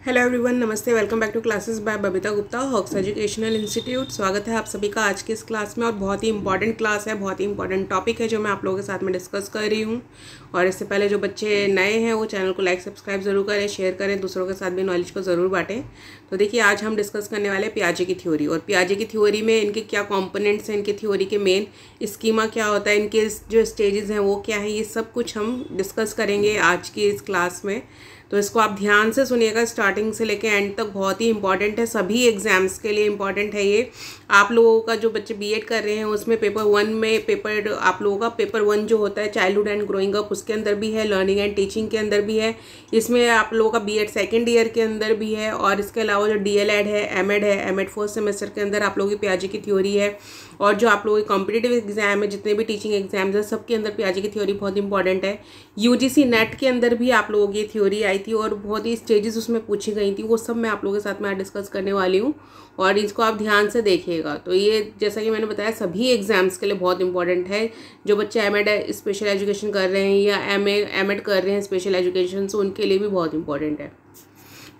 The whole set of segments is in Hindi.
हेलो एवरीवन नमस्ते welcome back to classes by Babita Gupta Hawks educational institute स्वागत है आप सभी का आज के इस क्लास में और बहुत ही इंपॉर्टेंट क्लास है, बहुत ही इंपॉर्टेंट टॉपिक है जो मैं आप लोगों के साथ में डिस्कस कर रही हूँ। और इससे पहले जो बच्चे नए हैं, वो चैनल को लाइक सब्सक्राइब ज़रूर करें शेयर करें, दूसरों के साथ भी नॉलेज को ज़रूर बांटें। तो देखिए, आज हम डिस्कस करने वाले प्याजे की थ्योरी और प्याजे की थ्योरी में इनके क्या कॉम्पोनेंट्स हैं, इनकी थ्योरी के मेन स्कीमा क्या होता है, इनके जो स्टेजेस हैं, वो क्या है, ये सब कुछ हम डिस्कस करेंगे आज की इस क्लास में। तो इसको आप ध्यान से सुनिएगा स्टार्टिंग से लेके एंड तक बहुत ही इंपॉर्टेंट है। सभी एग्ज़ाम्स के लिए इंपॉर्टेंट है ये। आप लोगों का जो बच्चे बीएड कर रहे हैं, उसमें पेपर वन में पेपर आप लोगों का पेपर वन जो होता है चाइल्डहुड एंड ग्रोइंग अप उसके अंदर भी है लर्निंग एंड टीचिंग के अंदर भी है। इसमें आप लोगों का बी सेकेंड ईयर के अंदर भी है और इसके अलावा जो डी है एम है एम फोर्थ सेमेस्टर के अंदर आप लोगों की प्याजी की थ्योरी है। और जो आप लोगों के कॉम्पिटेटिव एग्ज़ाम है, जितने भी टीचिंग एग्ज़ाम्स हैं, सबके अंदर प्याजी की थ्योरी बहुत इंपॉर्टेंट है। यूजीसी नेट के अंदर भी आप लोगों की थ्योरी आई थी और बहुत ही स्टेजेस उसमें पूछी गई थी, वो सब मैं आप लोगों के साथ में डिस्कस करने वाली हूँ। और इसको आप ध्यान से देखिएगा। तो ये, जैसा कि मैंने बताया, सभी एग्ज़ाम्स के लिए बहुत इंपॉर्टेंट है। जो बच्चे एम स्पेशल एजुकेशन कर रहे हैं या एम एम कर रहे हैं स्पेशल एजुकेशन से उनके लिए भी बहुत इंपॉर्टेंट है।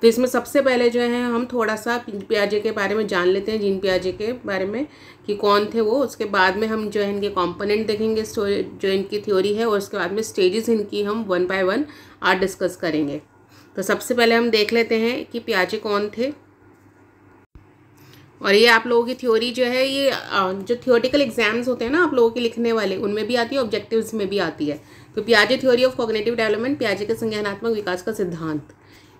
तो इसमें सबसे पहले जो है, हम थोड़ा सा प्याजे के बारे में जान लेते हैं जीन प्याजे के बारे में, कि कौन थे वो। उसके बाद में हम जो है, इनके कंपोनेंट देखेंगे जो इनकी थ्योरी है, और उसके बाद में स्टेजेस इनकी हम वन बाय वन आज डिस्कस करेंगे। तो सबसे पहले हम देख लेते हैं कि प्याजे कौन थे। और ये आप लोगों की थ्योरी जो है, ये जो थियोटिकल एग्ज़ाम्स होते हैं ना, आप लोगों के लिखने वाले, उनमें भी आती है ऑब्जेक्टिव्स में भी आती है। तो प्याजे थ्योरी ऑफ़ कॉग्नेटिव डेवलपमेंट प्याजे के संज्ञानात्मक विकास का सिद्धांत।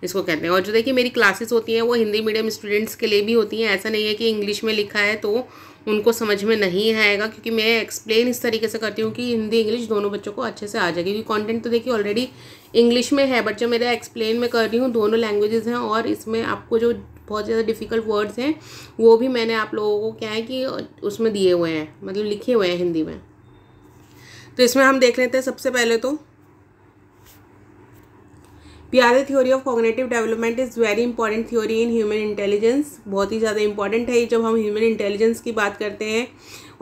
इसको कहते हैं। और जो देखिए, मेरी क्लासेस होती हैं, वो हिंदी मीडियम स्टूडेंट्स के लिए भी होती हैं। ऐसा नहीं है कि इंग्लिश में लिखा है तो उनको समझ में नहीं आएगा, क्योंकि मैं एक्सप्लेन इस तरीके से करती हूँ कि हिंदी इंग्लिश दोनों बच्चों को अच्छे से आ जाएगी क्योंकि कंटेंट तो देखिए ऑलरेडी इंग्लिश में है बट जो मेरा एक्सप्लेन में कर रही हूँ, दोनों लैंग्वेजेस हैं और इसमें आपको जो बहुत ज़्यादा डिफ़िकल्ट वर्ड्स हैं, वो भी मैंने आप लोगों को क्या है कि उसमें दिए हुए हैं मतलब लिखे हुए हैं हिंदी में। तो इसमें हम देख लेते हैं सबसे पहले तो पियारे theory of cognitive development is very important theory in human intelligence बहुत ही ज़्यादा इंपॉर्टेंट है जब हम ह्यूमन इंटेलिजेंस की बात करते हैं।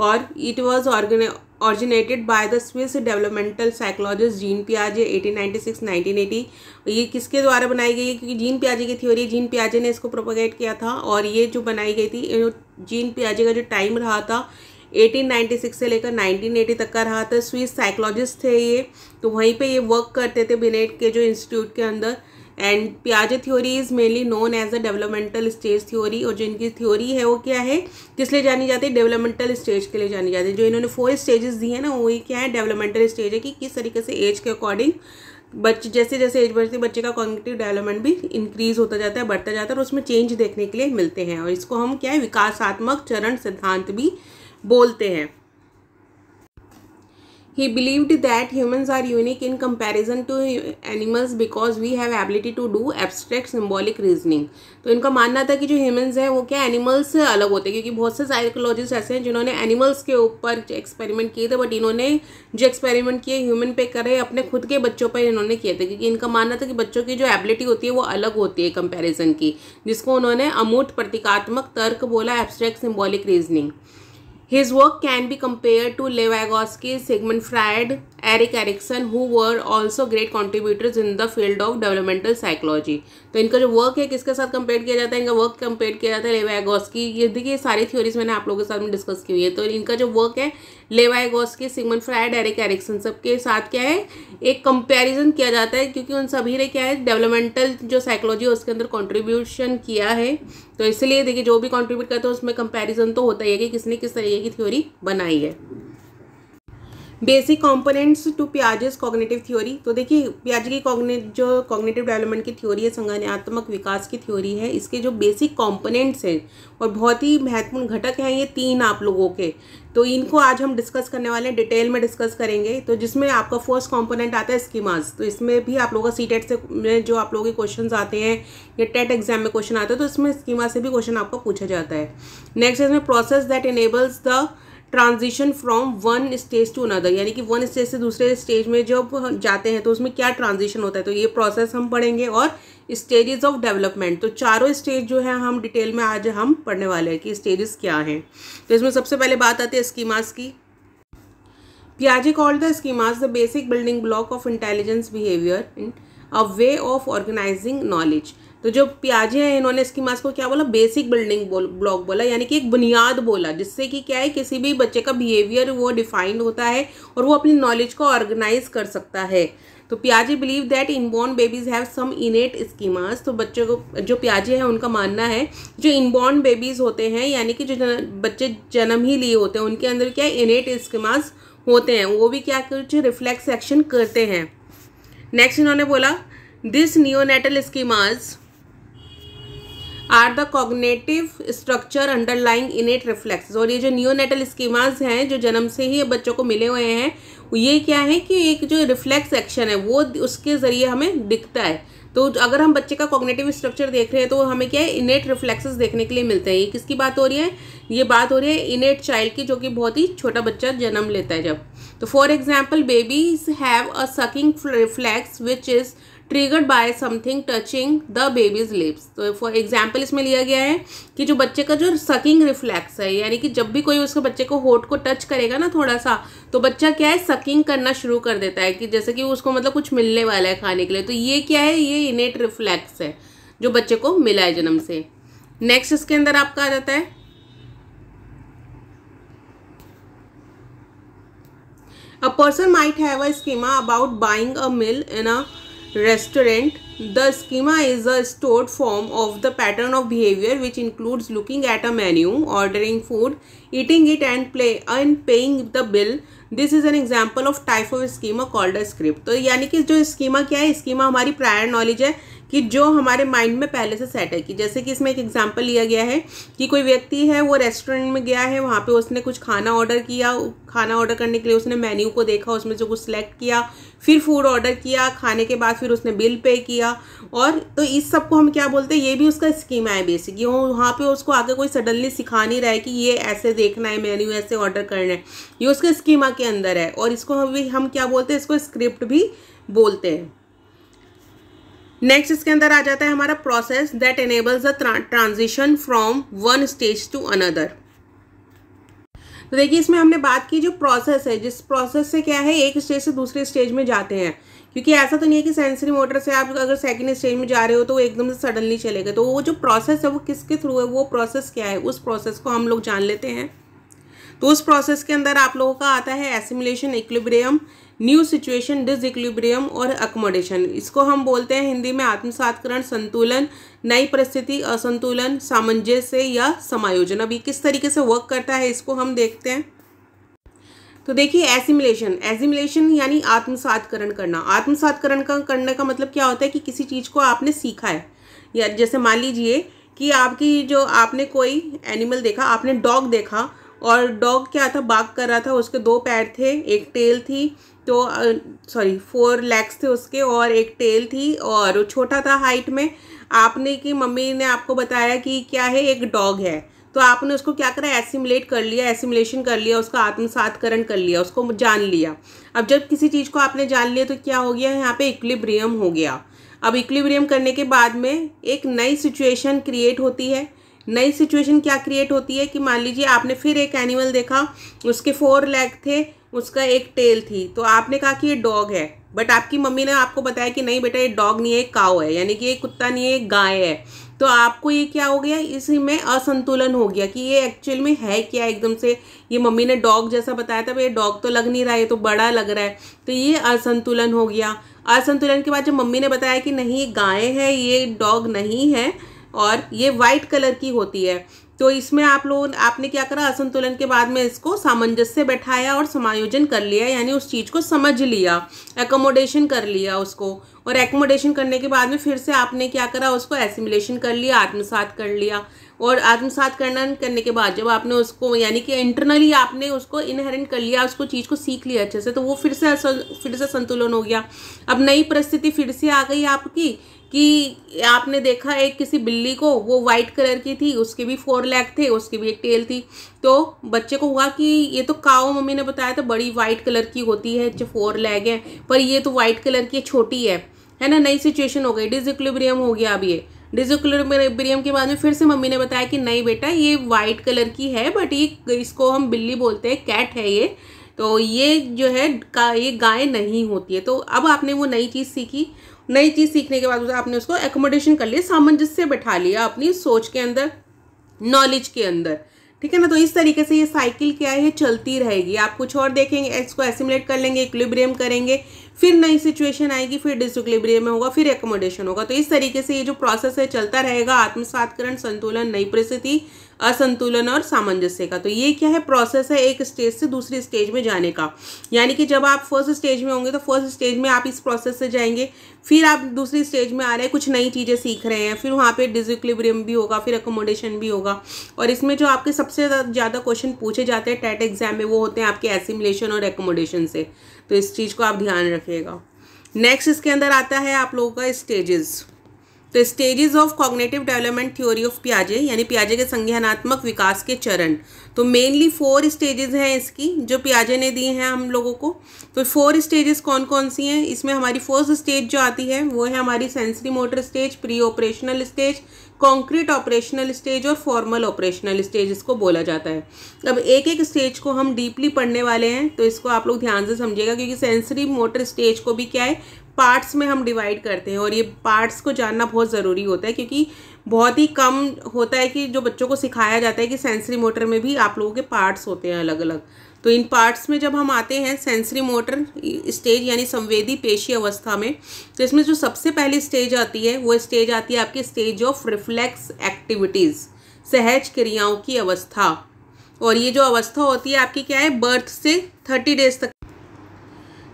और it was originated by the Swiss developmental psychologist Jean प्याजे 1896 1980 ये किसके द्वारा बनाई गई है? क्योंकि जीन प्याजे की थ्योरी जीन प्याजे ने इसको प्रोपोगेट किया था। और ये जो बनाई गई थी जीन प्याजे का जो टाइम रहा था 1896 से लेकर 1980 तक का रहा था। स्विस साइकोलॉजिस्ट थे ये। तो वहीं पे ये वर्क करते थे बिनेट के जो इंस्टीट्यूट के अंदर। And प्याजे theory is mainly known as a developmental stage theory और जो इनकी थ्योरी है वो क्या है? किस लिए जानी जाती है? डेवलपमेंटल स्टेज के लिए जानी जाती है। जो इन्होंने फोर स्टेजेस दिए हैं ना वही क्या है? डेवलपमेंटल स्टेज है कि किस तरीके से एज के अकॉर्डिंग बच्चे जैसे जैसे एज बढ़ती बच्चे का कॉग्निटिव डेवलपमेंट भी इंक्रीज होता जाता है, बढ़ता जाता है और उसमें चेंज देखने के लिए मिलते हैं। और इसको हम क्या है? विकासात्मक चरण सिद्धांत भी बोलते हैं। He believed that humans are unique in comparison to animals because we have ability to do abstract symbolic reasoning. तो इनका मानना था कि जो ह्यूमंस हैं, वो क्या एनिमल्स से अलग होते हैं? क्योंकि बहुत से साइकोलॉजिस्ट ऐसे हैं जिन्होंने एनिमल्स के ऊपर एक्सपेरिमेंट किए थे बट इन्होंने जो एक्सपेरिमेंट किए ह्यूमन पे करे, अपने खुद के बच्चों पर इन्होंने किए थे। क्योंकि इनका मानना था कि बच्चों की जो एबिलिटी होती है, वो अलग होती है कंपेरिजन की, जिसको उन्होंने अमूर्त प्रतीकात्मक तर्क बोला abstract symbolic reasoning His work can be compared to Lev Vygotsky, Sigmund Freud, Eric Erikson who were also great contributors in the field of developmental psychology तो इनका जो वर्क है, किसके साथ कंपेयर किया जाता है? इनका वर्क कंपेयर किया जाता है लेवागोस्की ये देखिए सारी थ्योरीज मैंने आप लोगों के साथ में डिस्कस की हुई है। तो इनका जो वर्क है Vygotsky Sigmund Freud Eric Erikson सबके साथ क्या है? एक कंपेरिजन किया जाता है, क्योंकि उन सभी ने क्या है डेवलपमेंटल जो साइकोलॉजी है, उसके अंदर कॉन्ट्रीब्यूशन किया है। तो इसलिए देखिए, जो भी कॉन्ट्रीब्यूट करते हैं, उसमें कंपेरिजन तो होता ही है कि किसने किस तरीके की थ्योरी बनाई है। Basic components to Piaget's cognitive theory. तो देखिए, प्याज की कॉग्नेट, जो कॉग्नेटिव डेवलपमेंट की थ्योरी है, संज्ञानात्मक विकास की थ्योरी है, इसके जो बेसिक कंपोनेंट्स हैं, और बहुत ही महत्वपूर्ण घटक हैं ये तीन आप लोगों के। तो इनको आज हम डिस्कस करने वाले हैं, डिटेल में डिस्कस करेंगे। तो जिसमें आपका फ़र्स्ट कंपोनेंट आता है स्कीमास। तो इसमें भी आप लोगों का सी टेट से जो आप लोगों के क्वेश्चन आते हैं, या टेट एग्ज़ाम में क्वेश्चन आते हैं तो इसमें स्कीमा से भी क्वेश्चन आपका पूछा जाता है। नेक्स्ट इसमें process that enables the transition from one stage to another, यानी कि वन स्टेज से दूसरे स्टेज में जब जाते हैं तो उसमें क्या ट्रांजिशन होता है? तो ये प्रोसेस हम पढ़ेंगे और स्टेजेस ऑफ़ डेवलपमेंट तो चारों स्टेज जो है, हम डिटेल में आज हम पढ़ने वाले हैं कि स्टेजेस क्या हैं। तो इसमें सबसे पहले बात आती है स्कीमास की। पियाजे called the schemas the basic building block of intelligence behaviour in a way of organising knowledge तो जो प्याजे हैं इन्होंने इसकी मास को क्या बोला? बेसिक बिल्डिंग ब्लॉक बोला यानी कि एक बुनियाद बोला जिससे कि क्या है किसी भी बच्चे का बिहेवियर वो डिफाइंड होता है और वो अपनी नॉलेज को ऑर्गेनाइज कर सकता है। तो प्याजे believe that inborn babies have some innate schemas तो बच्चों को जो प्याजे हैं उनका मानना है जो इनबॉर्न बेबीज होते हैं यानी कि जो जन, बच्चे जन्म ही लिए होते हैं उनके अंदर क्या इनेट स्कीमास होते हैं वो भी क्या कुछ रिफ्लेक्स एक्शन करते हैं। नेक्स्ट इन्होंने बोला this neonatal schemas are the cognitive structure underlying innate reflex और ये जो नियोनेटल स्कीमाज हैं, जो जन्म से ही बच्चों को मिले हुए हैं, ये क्या है कि एक जो रिफ्लेक्स एक्शन है, वो उसके ज़रिए हमें दिखता है। तो अगर हम बच्चे का कॉग्नेटिव स्ट्रक्चर देख रहे हैं तो हमें क्या है इनेट रिफ्लेक्सेस देखने के लिए मिलते हैं। ये किसकी बात हो रही है? ये बात हो रही है इनेट चाइल्ड की, जो कि बहुत ही छोटा बच्चा जन्म लेता है जब। तो for example babies have a sucking reflex which is triggered by something touching the baby's lips. तो फॉर एग्ज़ाम्पल इसमें लिया गया है कि जो बच्चे का जो सकिंग रिफ्लेक्स है, यानी कि जब भी कोई उसके बच्चे को होठ को टच करेगा ना थोड़ा सा तो बच्चा क्या है सकिंग करना शुरू कर देता है कि जैसे कि उसको मतलब कुछ मिलने वाला है खाने के लिए। तो ये क्या है, ये इनेट रिफ्लैक्स है जो बच्चे को मिला है जन्म से। नेक्स्ट इसके अंदर आपका आ जाता है। A person might have a schema about buying a meal in a restaurant the schema is a stored form of the pattern of behavior which includes looking at a menu ordering food eating it and play and paying the bill This is an example of type of schema called a script. तो यानी कि जो schema क्या है schema हमारी prior knowledge है कि जो हमारे माइंड में पहले से सेट है कि जैसे कि इसमें एक एग्जांपल लिया गया है कि कोई व्यक्ति है, वो रेस्टोरेंट में गया है, वहाँ पे उसने कुछ खाना ऑर्डर किया, खाना ऑर्डर करने के लिए उसने मेन्यू को देखा, उसमें से कुछ सिलेक्ट किया, फिर फ़ूड ऑर्डर किया, खाने के बाद फिर उसने बिल पे किया और तो इस सबको हम क्या बोलते हैं, ये भी उसका स्कीमा है बेसिक ये वहाँ पे उसको आगे कोई सडनली सिखा नहीं रहा है कि ये ऐसे देखना है मेन्यू ऐसे ऑर्डर करना है। ये उसका स्कीमा के अंदर है और इसको हम क्या बोलते हैं, इसको स्क्रिप्ट भी बोलते हैं। नेक्स्ट इसके अंदर आ जाता है हमारा process that enables the transition from one stage to another तो देखिए, इसमें हमने बात की जो प्रोसेस है, जिस प्रोसेस से क्या है, एक स्टेज से दूसरे स्टेज में जाते हैं। क्योंकि ऐसा तो नहीं है कि सेंसरी मोटर से आप अगर सेकंड स्टेज में जा रहे हो तो वो एकदम से सडनली चले गए तो वो जो प्रोसेस है, वो किसके थ्रू है? वो प्रोसेस क्या है? उस प्रोसेस को हम लोग जान लेते हैं। तो उस प्रोसेस के अंदर आप लोगों का आता है assimilation equilibrium new situation disequilibrium और अकोमोडेशन इसको हम बोलते हैं हिंदी में आत्मसातकरण, संतुलन, नई परिस्थिति, असंतुलन, सामंजस्य या समायोजन। अभी किस तरीके से वर्क करता है इसको हम देखते हैं। तो देखिए एसिमुलेशन एसिमुलेशन यानी आत्मसातकरण करना। आत्मसातकरण का करने का मतलब क्या होता है कि किसी चीज़ को आपने सीखा है। या जैसे मान लीजिए कि आपकी जो आपने कोई एनिमल देखा, आपने डॉग देखा और डॉग क्या था, बाग कर रहा था, उसके दो पैर थे, एक टेल थी तो सॉरी फोर लेग्स थे उसके और एक टेल थी और छोटा था हाइट में। आपने की मम्मी ने आपको बताया कि क्या है, एक डॉग है। तो आपने उसको क्या करा एसिमुलेट कर लिया एसिमुलेशन कर लिया, उसका आत्मसातकरण कर लिया, उसको जान लिया। अब जब किसी चीज़ को आपने जान लिया तो क्या हो गया, यहाँ पे इक्लिब्रियम हो गया। अब इक्लिब्रियम करने के बाद में एक नई सिचुएशन क्रिएट होती है। नई सिचुएशन क्या क्रिएट होती है कि मान लीजिए आपने फिर एक एनिमल देखा, उसके फोर लेग थे, उसका एक टेल थी तो आपने कहा कि ये डॉग है बट आपकी मम्मी ने आपको बताया कि नहीं बेटा, ये डॉग नहीं है काव है, यानी कि ये कुत्ता नहीं है, एक गाय है। तो आपको ये क्या हो गया? इसी में असंतुलन हो गया कि ये एक्चुअल में है क्या एकदम से? ये मम्मी ने डॉग जैसा बताया था ये डॉग तो लग नहीं रहा है तो बड़ा लग रहा है। तो ये असंतुलन हो गया। असंतुलन के बाद जब मम्मी ने बताया कि नहीं, गाय है, ये डॉग नहीं है और ये वाइट कलर की होती है। तो इसमें आप लोग आपने क्या करा? असंतुलन के बाद में इसको सामंजस्य बैठाया और समायोजन कर लिया, यानी उस चीज़ को समझ लिया एकोमोडेशन कर लिया उसको। और एकोमोडेशन करने के बाद में फिर से आपने क्या करा? उसको एसिमुलेशन कर लिया, आत्मसात कर लिया। और आत्मसात करना करने के बाद जब आपने उसको, यानी कि इंटरनली आपने उसको इनहेरेंट कर लिया, उसको चीज़ को सीख लिया अच्छे से तो वो फिर से फिर से संतुलन हो गया। अब नई परिस्थिति फिर से आ गई आपकी कि आपने देखा एक किसी बिल्ली को, वो वाइट कलर की थी, उसके भी फोर लैग थे, उसकी भी एक टेल थी। तो बच्चे को हुआ कि ये तो काओ मम्मी ने बताया था, बड़ी वाइट कलर की होती है जो फोर लैग है, पर ये तो वाइट कलर की छोटी है है ना? नई सिचुएशन हो गई डिजिक्लिब्रियम हो गया अब ये। डिजिक्लिब्रियम के बाद में फिर से मम्मी ने बताया कि नहीं बेटा, ये वाइट कलर की है बट ये इसको हम बिल्ली बोलते हैं कैट है ये। तो ये जो है, का ये गाय नहीं होती है। तो अब आपने वो नई चीज़ सीखी। नई चीज़ सीखने के बाद आपने उसको एकोमोडेशन कर लिया, सामंजस्य बैठा लिया अपनी सोच के अंदर नॉलेज के अंदर। ठीक है ना? तो इस तरीके से ये साइकिल क्या है? चलती रहेगी। आप कुछ और देखेंगे, इसको एसिमुलेट कर लेंगे इक्लिब्रियम करेंगे, फिर नई सिचुएशन आएगी, फिर डिसक्लिब्रियम में होगा, फिर एकोमोडेशन होगा। तो इस तरीके से ये जो प्रोसेस है, चलता रहेगा। आत्मसातकरण, संतुलन, नई परिस्थिति असंतुलन और सामंजस्य का। तो ये क्या है? प्रोसेस है एक स्टेज से दूसरी स्टेज में जाने का। यानी कि जब आप फ़र्स्ट स्टेज में होंगे तो फ़र्स्ट स्टेज में आप इस प्रोसेस से जाएँगे। फिर आप दूसरी स्टेज में आ रहे हैं, कुछ नई चीज़ें सीख रहे हैं। फिर वहाँ पे डिजिक्लिब्रियम भी होगा, फिर अकोमोडेशन भी होगा। और इसमें जो आपके सबसे ज़्यादा क्वेश्चन पूछे जाते हैं टेट एग्ज़ाम में, वो होते हैं आपके एसिमुलेशन और एकोमोडेशन से। तो इस चीज़ को आप ध्यान रखिएगा। नेक्स्ट इसके अंदर आता है आप लोगों का स्टेजेस तो stages of cognitive development theory of प्याजे यानी प्याजे के संज्ञानात्मक विकास के चरण। तो मेनली फोर स्टेजेस हैं इसकी, जो प्याजे ने दी हैं हम लोगों को। तो फोर स्टेजेस कौन कौन सी हैं? इसमें हमारी फ़र्स्ट स्टेज जो आती है, वो है हमारी sensory motor stage pre operational stage concrete operational stage और फॉर्मल ऑपरेशनल स्टेज इसको बोला जाता है। अब एक एक स्टेज को हम डीपली पढ़ने वाले हैं तो इसको आप लोग ध्यान से समझिएगा, क्योंकि सेंसरी मोटर स्टेज को भी क्या है? पार्ट्स में हम डिवाइड करते हैं और ये पार्ट्स को जानना बहुत ज़रूरी होता है क्योंकि बहुत ही कम होता है कि जो बच्चों को सिखाया जाता है कि सेंसरी मोटर में भी आप लोगों के पार्ट्स होते हैं अलग अलग तो इन पार्ट्स में जब हम आते हैं सेंसरी मोटर स्टेज यानी संवेदी पेशी अवस्था में तो इसमें जो सबसे पहली स्टेज आती है, वो स्टेज आती है आपकी स्टेज ऑफ़ रिफ्लेक्स एक्टिविटीज़ सहज क्रियाओं की अवस्था। और ये जो अवस्था होती है, आपकी क्या है? बर्थ से थर्टी डेज़ तक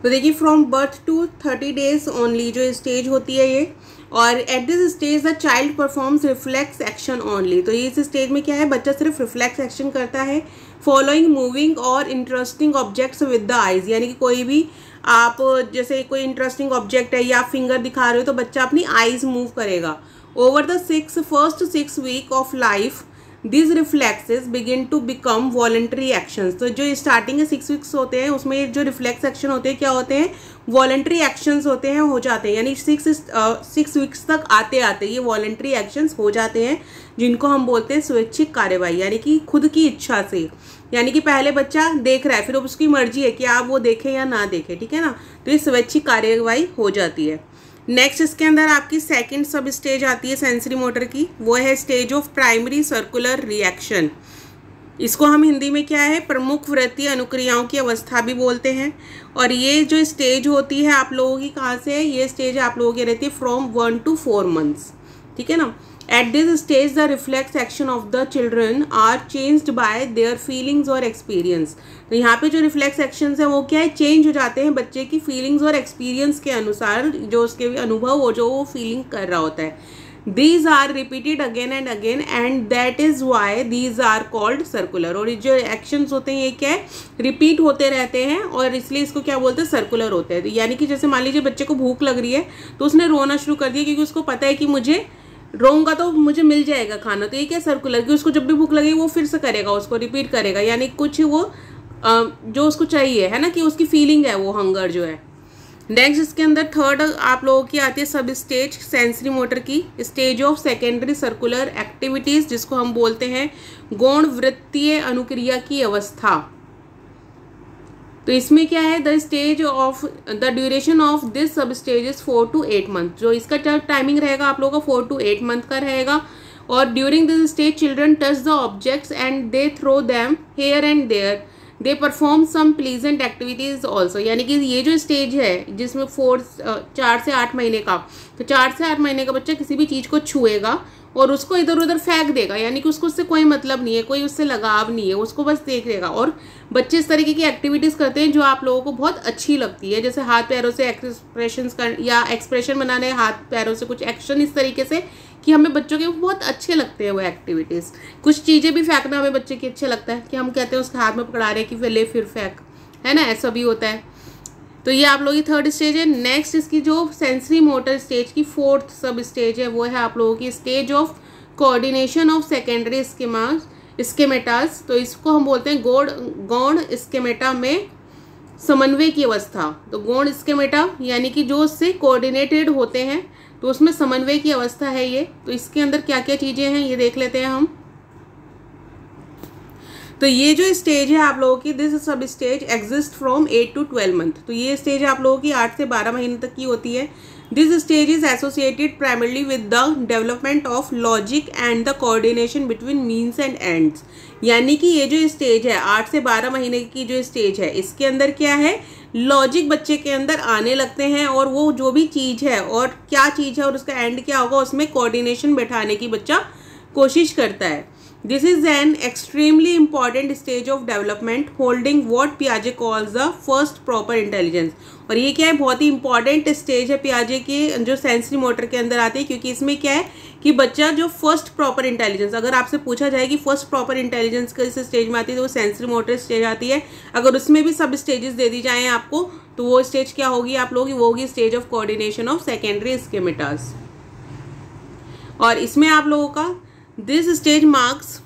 तो देखिए from birth to thirty days only जो स्टेज होती है ये, और at this stage the child performs reflex action only तो ये इस स्टेज में क्या है? बच्चा सिर्फ़ रिफ्लेक्स एक्शन करता है फॉलोइंग मूविंग और interesting objects with the eyes यानी कि कोई भी आप, जैसे कोई इंटरेस्टिंग ऑब्जेक्ट है या आप फिंगर दिखा रहे हो तो बच्चा अपनी आइज़ मूव करेगा. Over the six first six week of life this reflexes begin to become voluntary actions तो जो स्टार्टिंग के सिक्स वीक्स होते हैं, उसमें जो रिफ्लेक्स एक्शन होते हैं, क्या होते हैं? वॉलेंट्री एक्शंस होते हैं, हो जाते हैं। यानी सिक्स सिक्स वीक्स तक आते आते ये वॉलेंट्री एक्शंस हो जाते हैं, जिनको हम बोलते हैं स्वैच्छिक कार्यवाही, यानी कि खुद की इच्छा से। यानी कि पहले बच्चा देख रहा है, फिर उसकी मर्ज़ी है कि आप वो देखें या ना देखें, ठीक है ना? तो ये स्वैच्छिक कार्यवाही हो जाती है। नेक्स्ट इसके अंदर आपकी सेकंड सब स्टेज आती है सेंसरी मोटर की। वो है stage of primary circular reaction इसको हम हिंदी में क्या है? प्रमुख वृत्तीय अनुक्रियाओं की अवस्था भी बोलते हैं। और ये जो स्टेज होती है आप लोगों की कहाँ से है? ये स्टेज आप लोगों की रहती है from one to four months ठीक है ना? At this stage the reflex action of the children are changed by their feelings और एक्सपीरियंस तो यहाँ पे जो रिफ्लेक्स एक्शन है, वो क्या है? चेंज हो जाते हैं बच्चे की फीलिंग्स और एक्सपीरियंस के अनुसार, जो उसके भी अनुभव हो, जो वो फीलिंग कर रहा होता है। These are repeated again and again and that is why these are called circular और जो एक्शंस होते हैं, ये क्या है? रिपीट होते रहते हैं और इसलिए इसको क्या बोलते हैं? सर्कुलर होते हैं। तो यानी कि जैसे मान लीजिए बच्चे को भूख लग रही है तो उसने रोना शुरू कर दिया क्योंकि उसको पता है कि मुझे रोऊँगा तो मुझे मिल जाएगा खाना। तो ये क्या सर्कुलर कि उसको जब भी भूख लगेगी, वो फिर से करेगा, उसको रिपीट करेगा। यानी कुछ वो जो उसको चाहिए, है ना, कि उसकी फीलिंग है वो हंगर जो है। नेक्स्ट इसके अंदर थर्ड आप लोगों की आती है सब स्टेज सेंसरी मोटर की stage of secondary circular activities जिसको हम बोलते हैं गौण वृत्तीय अनुक्रिया की अवस्था। तो इसमें क्या है? The stage of the duration of this sub stage is four to eight month जो इसका टाइमिंग रहेगा? आप लोगों का फोर टू एट मंथ का रहेगा। और during this stage children touch the objects and they throw them here and there they perform some pleasant activities also यानी कि ये जो स्टेज है, जिसमें फोर चार से आठ महीने का तो चार से आठ महीने का बच्चा किसी भी चीज़ को छुएगा और उसको इधर उधर फेंक देगा, यानी कि उसको उससे कोई मतलब नहीं है, कोई उससे लगाव नहीं है, उसको बस देख लेगा। और बच्चे इस तरीके की एक्टिविटीज़ करते हैं जो आप लोगों को बहुत अच्छी लगती है, जैसे हाथ पैरों से एक्सप्रेशन कर, या एक्सप्रेशन बनाने, हाथ पैरों से कुछ एक्शन इस तरीके से कि हमें बच्चों के बहुत अच्छे लगते हैं वो एक्टिविटीज़ कुछ चीज़ें भी फेंकना हमें बच्चे की अच्छे लगता है, कि हम कहते हैं उसके हाथ में पकड़ा रहे हैं कि ले फिर फेंक, है ना? ऐसा भी होता है। तो ये आप लोगों की थर्ड स्टेज है। नेक्स्ट इसकी जो सेंसरी मोटर स्टेज की फोर्थ सब स्टेज है, वो है आप लोगों की stage of coordination of secondary schemas schemata तो इसको हम बोलते हैं गोड गौण स्केमेटा में समन्वय की अवस्था। तो गौण स्केमेटा यानी कि जो उससे कोऑर्डिनेटेड होते हैं तो उसमें समन्वय की अवस्था है ये। तो इसके अंदर क्या क्या चीज़ें हैं, ये देख लेते हैं हम। तो ये जो स्टेज है आप लोगों की this sub stage exist from eight to twelve month तो ये स्टेज आप लोगों की आठ से बारह महीने तक की होती है। This stage is associated primarily with the development of logic and the coordination between means and ends यानी कि ये जो स्टेज है, आठ से बारह महीने की जो स्टेज है, इसके अंदर क्या है? लॉजिक बच्चे के अंदर आने लगते हैं और वो जो भी चीज़ है और क्या चीज़ है और उसका एंड क्या होगा, उसमें कोऑर्डिनेशन बैठाने की बच्चा कोशिश करता है। This is an extremely important stage of development holding what पियाजे calls the first proper intelligence और ये क्या है? बहुत ही इंपॉर्टेंट स्टेज है पियाजे के, जो सेंसरी मोटर के अंदर आती है, क्योंकि इसमें क्या है कि बच्चा जो फ़र्स्ट प्रॉपर इंटेलिजेंस अगर आपसे पूछा जाए कि फ़र्स्ट प्रॉपर इंटेलिजेंस किस स्टेज में आती है तो वो सेंसरी मोटर स्टेज आती है। अगर उसमें भी सब स्टेजेस दे दी जाएँ आपको तो वो स्टेज क्या होगी आप लोगों की? वो होगी stage of coordination of secondary schemata और इसमें आप लोगों का This stage marks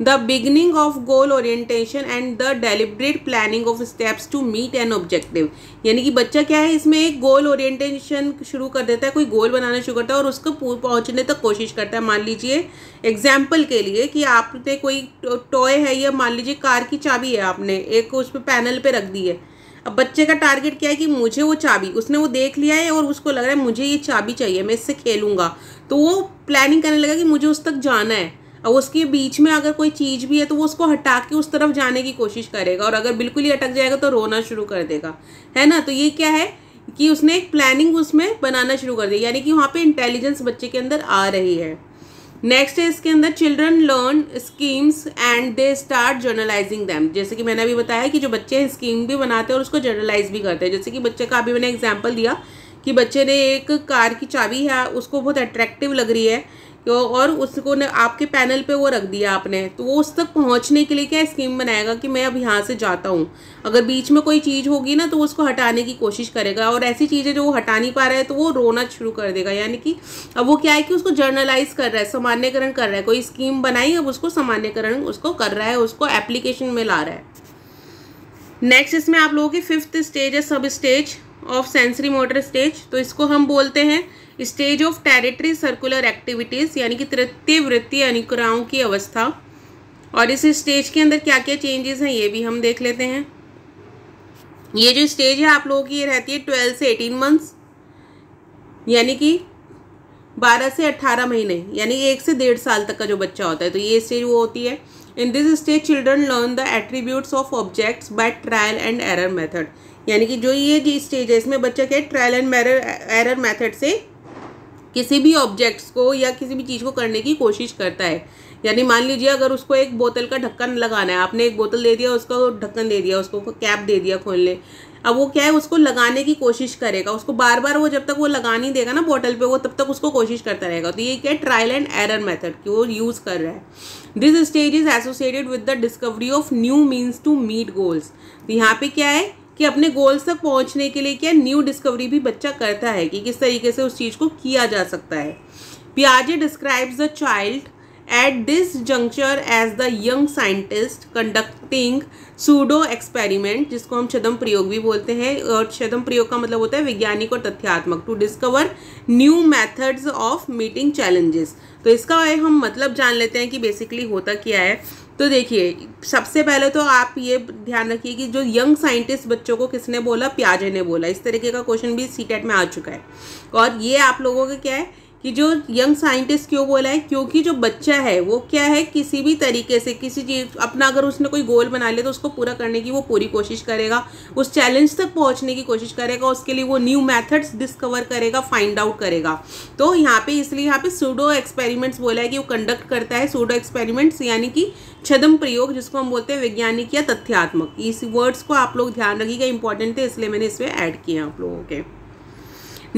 the beginning of goal orientation and the deliberate planning of steps to meet an objective. यानी कि बच्चा क्या है, इसमें एक गोल ओरिएंटेशन शुरू कर देता है, कोई गोल बनाना शुरू करता है और उसको पहुँचने तक कोशिश करता है। मान लीजिए एग्ज़ाम्पल के लिए कि आपने कोई टॉय है या मान लीजिए कार की चाबी है आपने, एक उस पर पैनल पे रख दी है। अब बच्चे का टारगेट क्या है कि मुझे वो चाबी, उसने वो देख लिया है और उसको लग रहा है मुझे ये चाबी चाहिए, मैं इससे खेलूँगा। तो वो प्लानिंग करने लगा कि मुझे उस तक जाना है। और उसके बीच में अगर कोई चीज़ भी है तो वो उसको हटा के उस तरफ़ जाने की कोशिश करेगा और अगर बिल्कुल ही अटक जाएगा तो रोना शुरू कर देगा। है ना? तो ये क्या है कि उसने एक प्लानिंग उसमें बनाना शुरू कर दी यानी कि वहाँ पे इंटेलिजेंस बच्चे के अंदर आ रही है। नेक्स्ट है इसके अंदर children learn schemes and they start generalising them जैसे कि मैंने अभी बताया कि जो बच्चे स्कीम भी बनाते हैं और उसको जर्नलाइज भी करते हैं। जैसे कि बच्चे का अभी मैंने एग्ज़ाम्पल दिया कि बच्चे ने एक कार की चाबी है, उसको बहुत अट्रैक्टिव लग रही है। तो और उसको ने आपके पैनल पे वो रख दिया आपने। तो वो उस तक पहुँचने के लिए क्या स्कीम बनाएगा कि मैं अब यहाँ से जाता हूँ? अगर बीच में कोई चीज़ होगी ना तो उसको हटाने की कोशिश करेगा और ऐसी चीज़ें जो वो हटा नहीं पा रहा है तो वो रोना शुरू कर देगा। यानी कि अब वो क्या है कि उसको जर्नलाइज कर रहा है, सामान्यकरण कर रहा है। कोई स्कीम बनाई, अब उसको सामान्यकरण उसको कर रहा है, उसको एप्लीकेशन में ला रहा है। नेक्स्ट इसमें आप लोगों की फिफ्थ स्टेज है sub stage of sensory motor stage तो इसको हम बोलते हैं stage of tertiary circular activities, यानी कि तृतीय वृत्तीय अनुक्राओं की अवस्था। और इस स्टेज के अंदर क्या क्या चेंजेस हैं, ये भी हम देख लेते हैं। ये जो स्टेज है, आप लोगों की ये रहती है ट्वेल्व से एटीन मंथ्स यानी कि बारह से अट्ठारह महीने, यानी एक से डेढ़ साल तक का जो बच्चा होता है। तो ये स्टेज वो होती है। In this stage children learn the attributes of objects by trial and error method यानी कि जो ये जी स्टेज है, इसमें बच्चा क्या ट्रायल एंड एरर मेथड से किसी भी ऑब्जेक्ट्स को या किसी भी चीज़ को करने की कोशिश करता है। यानी मान लीजिए अगर उसको एक बोतल का ढक्कन लगाना है, आपने एक बोतल दे दिया, उसको ढक्कन दे दिया, उसको कैप दे दिया खोलने अब वो क्या है, उसको लगाने की कोशिश करेगा। उसको बार बार वो जब तक वो लगा नहीं देगा ना बोतल पे, वो तब तक उसको कोशिश करता रहेगा। तो ये क्या ट्रायल एंड एरर मेथड कि वो यूज़ कर रहा है। This stage is associated with the discovery of new means to meet goals तो यहाँ पे क्या है कि अपने गोल्स तक पहुँचने के लिए क्या न्यू डिस्कवरी भी बच्चा करता है कि किस तरीके से उस चीज़ को किया जा सकता है। पियाजे describes the child at this juncture as the young scientist conducting pseudo experiment जिसको हम छदम प्रयोग भी बोलते हैं, और छदम प्रयोग का मतलब होता है वैज्ञानिक और तथ्यात्मक to discover new methods of meeting challenges तो इसका हम मतलब जान लेते हैं कि बेसिकली होता क्या है। तो देखिए, सबसे पहले तो आप ये ध्यान रखिए कि जो यंग साइंटिस्ट बच्चों को किसने बोला? प्याजे ने बोला। इस तरीके का क्वेश्चन भी सी में आ चुका है। और ये आप लोगों का क्या है? कि जो यंग साइंटिस्ट क्यों बोला है? क्योंकि जो बच्चा है, वो क्या है? किसी भी तरीके से, किसी चीज़, अपना अगर उसने कोई गोल बना लिया तो उसको पूरा करने की वो पूरी कोशिश करेगा, उस चैलेंज तक पहुँचने की कोशिश करेगा, उसके लिए वो न्यू मेथड्स डिस्कवर करेगा फाइंड आउट करेगा। तो यहाँ पे, इसलिए यहाँ पे सूडो एक्सपेरिमेंट्स बोला है कि वो कंडक्ट करता है सूडो एक्सपेरिमेंट्स यानी कि छदम प्रयोग, जिसको हम बोलते हैं वैज्ञानिक या तथ्यात्मक। इस वर्ड्स को आप लोग ध्यान रखिएगा इंपॉर्टेंट है, इसलिए मैंने इसमें ऐड किया आप लोगों के।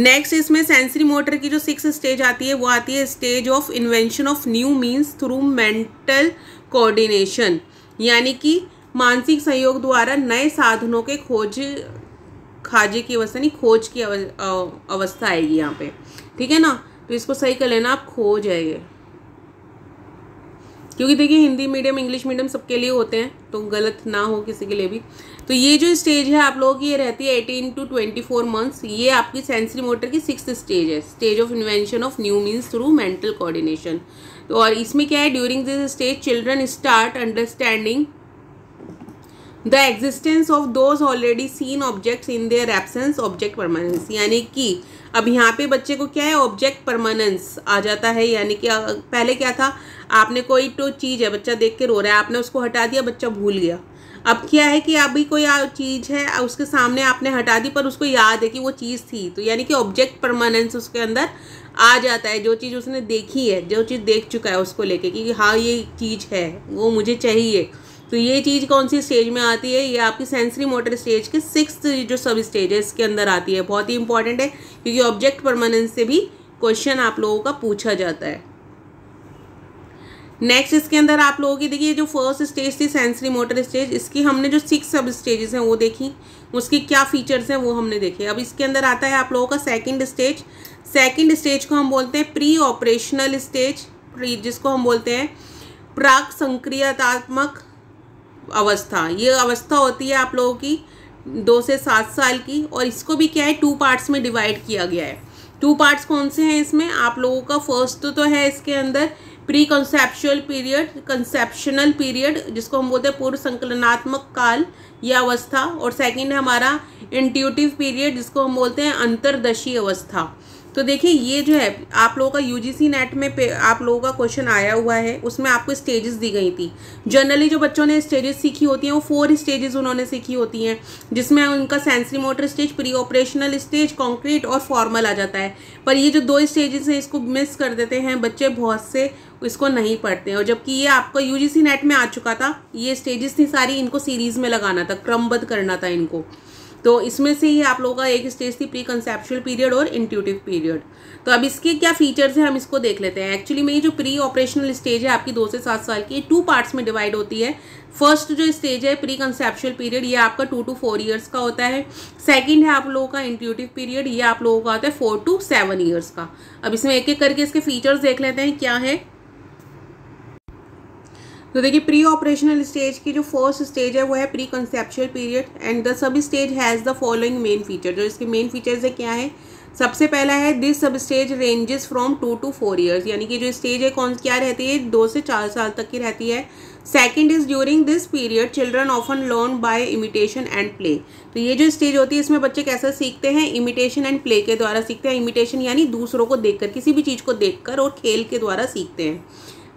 नेक्स्ट इसमें सेंसरी मोटर की जो सिक्स स्टेज आती है, वो आती है stage of invention of new means through mental coordination यानी कि मानसिक सहयोग द्वारा नए साधनों के खोज, खाजे की अवस्था, नहीं, खोज की अवस्था आएगी यहाँ पे। ठीक है ना? तो इसको सही कर लेना, आप खोज है ये। क्योंकि देखिए, हिंदी मीडियम इंग्लिश मीडियम सबके लिए होते हैं तो गलत ना हो किसी के लिए भी। तो ये जो स्टेज है आप लोगों की, ये रहती है eighteen to twenty four months ये आपकी सेंसरी मोटर की सिक्स स्टेज है stage of invention of new means through mental coordination तो और इसमें क्या है during this stage children start understanding the existence of those already seen objects in their absence object permanence यानी कि अब यहाँ पे बच्चे को क्या है ऑब्जेक्ट परमानेंस आ जाता है। यानी कि पहले क्या था, आपने कोई तो चीज़ है, बच्चा देख के रो रहा है, आपने उसको हटा दिया, बच्चा भूल गया। अब क्या है कि अभी कोई चीज़ है उसके सामने आपने हटा दी, पर उसको याद है कि वो चीज़ थी। तो यानी कि ऑब्जेक्ट परमानेंस उसके अंदर आ जाता है, जो चीज़ उसने देखी है, जो चीज़ देख चुका है उसको लेके कि हाँ ये चीज़ है, वो मुझे चाहिए। तो ये चीज़ कौन सी स्टेज में आती है? ये आपकी सेंसरी मोटर स्टेज के सिक्स जो सब स्टेज है, इसके अंदर आती है। बहुत ही इंपॉर्टेंट है, क्योंकि ऑब्जेक्ट परमानेंस से भी क्वेश्चन आप लोगों का पूछा जाता है। नेक्स्ट इसके अंदर आप लोगों की देखिए जो फ़र्स्ट स्टेज थी सेंसरी मोटर स्टेज इसकी हमने जो सिक्स सब स्टेजेस हैं वो देखी। उसकी क्या फीचर्स हैं वो हमने देखे। अब इसके अंदर आता है आप लोगों का सेकंड स्टेज सेकंड स्टेज को हम बोलते हैं प्री ऑपरेशनल स्टेज प्री जिसको हम बोलते हैं प्राक संक्रियतात्मक अवस्था। ये अवस्था होती है आप लोगों की दो से सात साल की और इसको भी क्या है टू पार्ट्स में डिवाइड किया गया है। टू पार्ट्स कौन से हैं इसमें? आप लोगों का फ़र्स्ट तो, है इसके अंदर pre conceptual period conceptual period जिसको हम बोलते हैं पूर्व संकलनात्मक काल या अवस्था, और सेकंड है हमारा इंट्यूटिव पीरियड जिसको हम बोलते हैं अंतरदशी अवस्था। तो देखिए, ये जो है, आप लोगों का यू यूजीसी नेट में पे, आप लोगों का क्वेश्चन आया हुआ है, उसमें आपको स्टेजेस दी गई थी। जनरली जो बच्चों ने स्टेजेस सीखी होती हैं, वो फोर स्टेजेस उन्होंने सीखी होती हैं, जिसमें उनका sensory motor stage pre operational stage concrete और फॉर्मल आ जाता है। पर ये जो दो स्टेजेस हैं, इसको मिस कर देते हैं, बच्चे बहुत से इसको नहीं पढ़ते हैं। और जबकि ये आपका यूजीसी नेट में आ चुका था, ये स्टेजेस थी सारी, इनको सीरीज़ में लगाना था, क्रमबद्ध करना था इनको। तो इसमें से ही आप लोगों का एक स्टेज थी प्री कंसेप्चुअल पीरियड और इंट्यूटिव पीरियड तो अब इसके क्या फीचर्स हैं, हम इसको देख लेते हैं. एक्चुअली में ये जो प्री ऑपरेशनल स्टेज है आपकी दो से सात साल की टू पार्ट्स में डिवाइड होती है. फ़र्स्ट जो स्टेज है प्री कंसेप्चुअल पीरियड ये आपका टू टू फोर ईयर्स का होता है. सेकंड है आप लोगों का इंट्यूटिव पीरियड ये आप लोगों का होता है फोर टू सेवन ईयर्स का. अब इसमें एक एक करके इसके फीचर्स देख लेते हैं, क्या है? तो देखिए प्री ऑपरेशनल स्टेज की जो फ़र्स्ट स्टेज है, वो है pre conceptual period and the sub stage has the following main feature जो इसके मेन फीचर्स है क्या है? सबसे पहला है this sub stage ranges from two to four years यानी कि जो स्टेज है, कौन क्या रहती है? दो से चार साल तक की रहती है। Second is during this period children often learn by imitation and play तो ये जो स्टेज होती है, इसमें बच्चे कैसे सीखते हैं? इमिटेशन एंड प्ले के द्वारा सीखते हैं। इमिटेशन यानी दूसरों को देखकर, किसी भी चीज़ को देखकर और खेल के द्वारा सीखते हैं।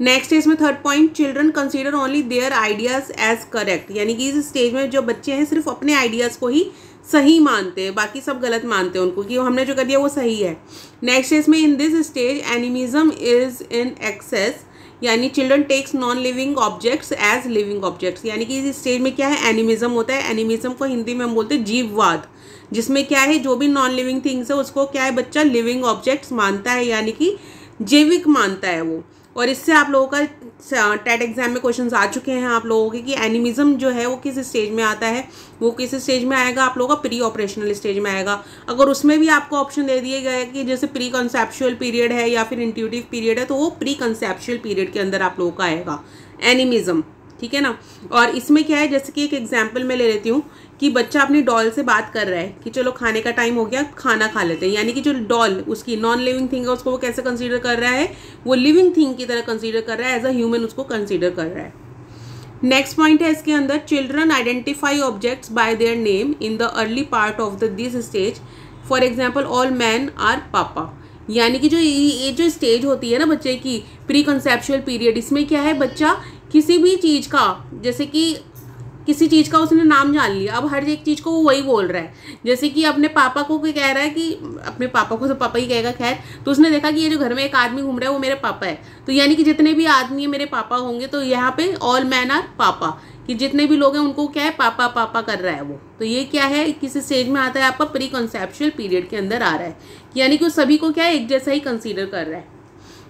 नेक्स्ट इसमें third point children consider only their ideas as correct यानी कि इस स्टेज में जो बच्चे हैं, सिर्फ़ अपने आइडियाज़ को ही सही मानते हैं। बाकी सब गलत मानते हैं उनको कि हमने जो कर दिया वो सही है। नेक्स्ट इसमें in this stage animism is in excess यानी children takes non living objects as living objects यानी कि इस स्टेज में क्या है? एनिमिज्म होता है। एनिमिज्म को हिंदी में हम बोलते हैं जीववाद। जिसमें क्या है? जो भी नॉन लिविंग थिंग्स है, उसको क्या है? बच्चा लिविंग ऑब्जेक्ट्स मानता है। यानी कि जैविक मानता है वो। और इससे आप लोगों का टेट एग्ज़ाम में क्वेश्चन आ चुके हैं आप लोगों के कि एनिमिज्म जो है वो किस स्टेज में आता है, वो किस स्टेज में आएगा, आप लोगों का प्री ऑपरेशनल स्टेज में आएगा। अगर उसमें भी आपको ऑप्शन दे दिए गए कि जैसे प्री कंसेप्शुअल पीरियड है या फिर इंट्यूटिव पीरियड है तो वो प्री कंसेप्शुअल पीरियड के अंदर आप लोगों का आएगा। एनिमिज्म ठीक है ना? और इसमें क्या है, जैसे कि एक एग्ज़ाम्पल मैं ले लेती हूँ कि बच्चा अपनी डॉल से बात कर रहा है कि चलो खाने का टाइम हो गया, खाना खा लेते हैं। यानी कि जो डॉल उसकी नॉन लिविंग थिंग है, उसको वो कैसे कंसीडर कर रहा है? वो लिविंग थिंग की तरह कंसीडर कर रहा है एज अ ह्यूमन उसको कंसीडर कर रहा है। नेक्स्ट पॉइंट है इसके अंदर children identify objects by their name in the early part of the this stage for example all man are papa यानी कि जो ये जो स्टेज होती है ना बच्चे की प्री कंसेप्शुअल पीरियड इसमें क्या है बच्चा? किसी भी चीज़ का, जैसे कि किसी चीज़ का उसने नाम जान लिया, अब हर एक चीज़ को वो वही बोल रहा है। जैसे कि अपने पापा को कोई कह रहा है कि, अपने पापा को तो पापा ही कहेगा, खैर तो उसने देखा कि ये जो घर में एक आदमी घूम रहा है, वो मेरे पापा है। तो यानी कि जितने भी आदमी मेरे पापा होंगे तो यहाँ पे ऑल मैन आर पापा। कि जितने भी लोग हैं, उनको क्या है, पापा पापा कर रहा है वो। तो ये क्या है, किसी स्टेज में आता है, आपका प्री कॉन्सेप्चुअल पीरियड के अंदर आ रहा है। यानी कि वो सभी को क्या है, एक जैसा ही कंसिडर कर रहा है।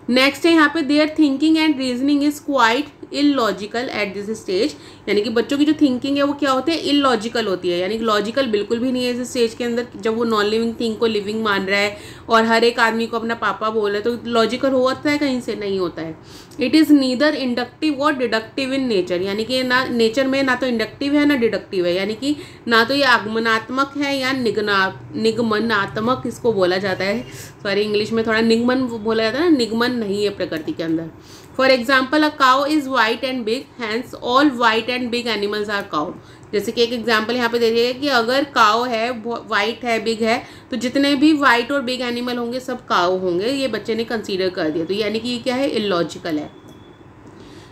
नेक्स्ट है यहाँ पे their thinking and reasoning is quite illogical at this stage यानी कि बच्चों की जो थिंकिंग है, वो क्या होती है? इलॉजिकल होती है। यानी कि लॉजिकल बिल्कुल भी नहीं है इस स्टेज के अंदर, जब वो नॉन लिविंग थिंग को लिविंग मान रहा है और हर एक आदमी को अपना पापा बोल रहा है तो लॉजिकल होता है, कहीं से नहीं होता है। इट इज़ नीदर इंडक्टिव और डिडक्टिव इन नेचर यानी कि ना नेचर में ना तो इंडक्टिव है, ना डिडक्टिव है। यानी कि ना तो ये आगमनात्मक है या निगना, निगमनात्मक इसको बोला जाता है। सॉरी इंग्लिश में थोड़ा निगमन बोला जाता है ना, निगमन नहीं है प्रकृति के अंदर। For example a cow is white and big hence all white and big animals are cow जैसे कि एक एग्ज़ाम्पल यहाँ पे दे दिया कि अगर काओ है वाइट है बिग है तो जितने भी वाइट और बिग एनिमल होंगे, सब काओ होंगे, ये बच्चे ने कंसीडर कर दिया। तो यानी कि ये क्या है? इलॉजिकल है।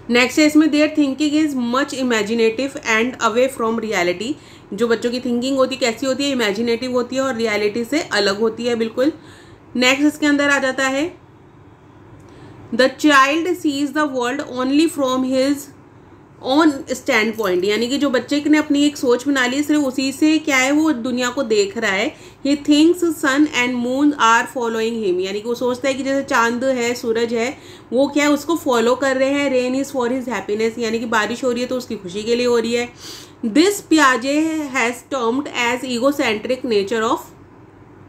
नेक्स्ट है, इसमें their thinking is much imaginative and away from reality जो बच्चों की थिंकिंग होती है, कैसी होती है? इमेजिनेटिव होती है और रियलिटी से अलग होती है, बिल्कुल। नेक्स्ट इसके अंदर आ जाता है the child sees the world only from his own stand point यानी कि जो बच्चे ने अपनी एक सोच बना ली सिर्फ़ उसी से क्या है, वो दुनिया को देख रहा है। He thinks sun and moon are following him यानी कि वो सोचता है कि जैसे चाँद है, सूरज है, वो क्या है, उसको फॉलो कर रहे हैं। Rain is for his happiness यानी कि बारिश हो रही है तो उसकी खुशी के लिए हो रही है। This प्याजे has termed as ego centric nature of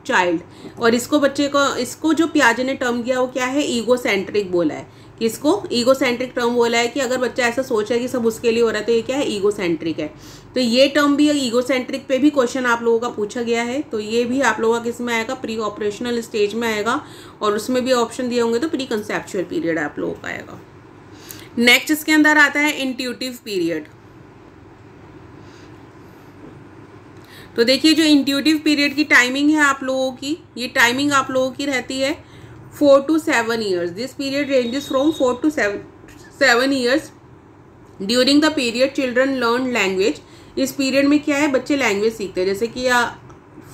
child और इसको बच्चे को, इसको जो प्याजे ने टर्म किया, वो क्या है? ईगो सेंट्रिक बोला है। कि इसको ईगो सेंट्रिक टर्म बोला है कि अगर बच्चा ऐसा सोच रहा है कि सब उसके लिए हो रहा है तो ये क्या है? ईगो सेंट्रिक है। तो ये टर्म भी ईगो सेंट्रिक पे भी क्वेश्चन आप लोगों का पूछा गया है। तो ये भी आप लोगों का किसमें आएगा? प्री ऑपरेशनल स्टेज में आएगा। और उसमें भी ऑप्शन दिए होंगे तो प्री कंसेप्चुअल पीरियड आप लोगों का आएगा। नेक्स्ट इसके अंदर आता है इंट्यूटिव पीरियड तो देखिए, जो इंट्यूटिव पीरियड की टाइमिंग है आप लोगों की, ये टाइमिंग आप लोगों की रहती है four to seven years this period ranges from four to seven years during the period children learn language इस पीरियड में क्या है? बच्चे लैंग्वेज सीखते हैं। जैसे कि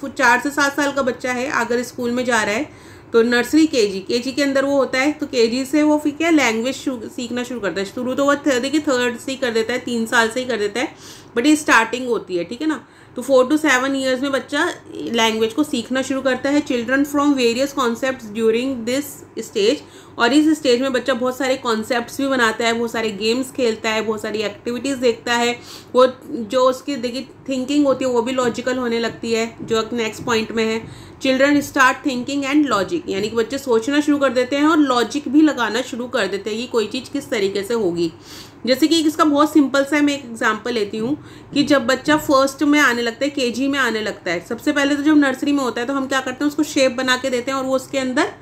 चार से सात साल का बच्चा है, अगर स्कूल में जा रहा है तो नर्सरी केजी केजी के अंदर वो होता है तो केजी से वो फिर क्या लैंग्वेज सीखना शुरू करता है। शुरू तो वो देखिए थर्ड से ही कर देता है, तीन साल से ही कर देता है बट ये स्टार्टिंग होती है, ठीक है ना? तो फोर टू सेवन ईयर्स में बच्चा लैंग्वेज को सीखना शुरू करता है children from various concept during this stage और इस स्टेज में बच्चा बहुत सारे कॉन्सेप्ट भी बनाता है, बहुत सारे गेम्स खेलता है, बहुत सारी एक्टिविटीज़ देखता है, वो जो उसकी देखिए थिंकिंग होती है वो भी लॉजिकल होने लगती है, जो नेक्स्ट पॉइंट में है। Children start thinking and logic यानी कि बच्चे सोचना शुरू कर देते हैं और लॉजिक भी लगाना शुरू कर देते हैं कि कोई चीज़ किस तरीके से होगी। जैसे कि इसका बहुत सिंपल सा मैं एक एग्जांपल लेती हूँ कि जब बच्चा फ़र्स्ट में आने लगता है केजी में आने लगता है, सबसे पहले तो जब नर्सरी में होता है तो हम क्या करते हैं, उसको शेप बना के देते हैं और वो उसके अंदर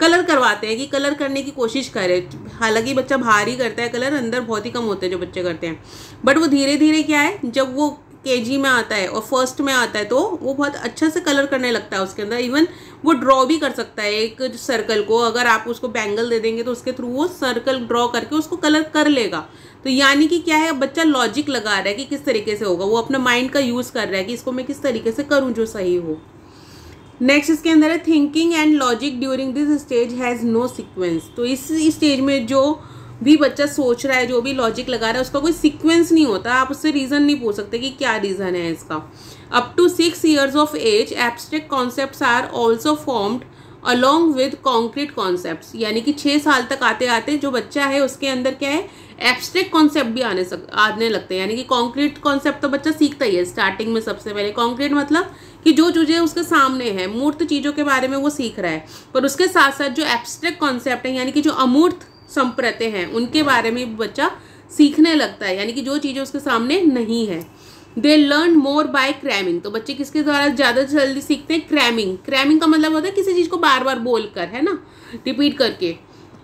कलर करवाते हैं कि कलर करने की कोशिश करे। हालाँकि बच्चा बाहर ही करता है कलर अंदर बहुत ही कम होते हैं जो बच्चे करते हैं। बट वो धीरे धीरे क्या है, जब वो के में आता है और फ़र्स्ट में आता है तो वो बहुत अच्छा से कलर करने लगता है उसके अंदर. इवन वो ड्रॉ भी कर सकता है एक सर्कल को. अगर आप उसको बैंगल दे देंगे तो उसके थ्रू वो सर्कल ड्रॉ करके उसको कलर कर लेगा. तो यानी कि क्या है बच्चा लॉजिक लगा रहा है कि किस तरीके से होगा. वो अपने माइंड का यूज़ कर रहा है कि इसको मैं किस तरीके से करूँ जो सही हो. नेक्स्ट इसके अंदर है thinking and logic during this stage has no sequence तो इस स्टेज में जो भी बच्चा सोच रहा है, जो भी लॉजिक लगा रहा है, उसका कोई सीक्वेंस नहीं होता। आप उससे रीज़न नहीं पूछ सकते कि क्या रीज़न है इसका। Up to six years of age abstract concept are also formed along with concrete concept यानी कि छः साल तक आते आते जो बच्चा है, उसके अंदर क्या है? एब्स्ट्रैक्ट कॉन्सेप्ट भी आने सक आने लगते हैं। यानी कि कॉन्क्रीट कॉन्सेप्ट तो बच्चा सीखता ही है स्टार्टिंग में सबसे पहले। कॉन्क्रीट मतलब कि जो चीज़ें उसके सामने है, मूर्त चीज़ों के बारे में वो सीख रहा है। पर उसके साथ साथ जो एब्स्ट्रैक्ट कॉन्सेप्ट है, यानी कि जो अमूर्त संप्रते हैं। उनके बारे में बच्चा सीखने लगता है, यानी कि जो चीज़ें उसके सामने नहीं है। They learn more by cramming तो बच्चे किसके द्वारा ज़्यादा जल्दी सीखते हैं? क्रैमिंग क्रैमिंग का मतलब होता है किसी चीज़ को बार बार बोल कर है ना? रिपीट करके।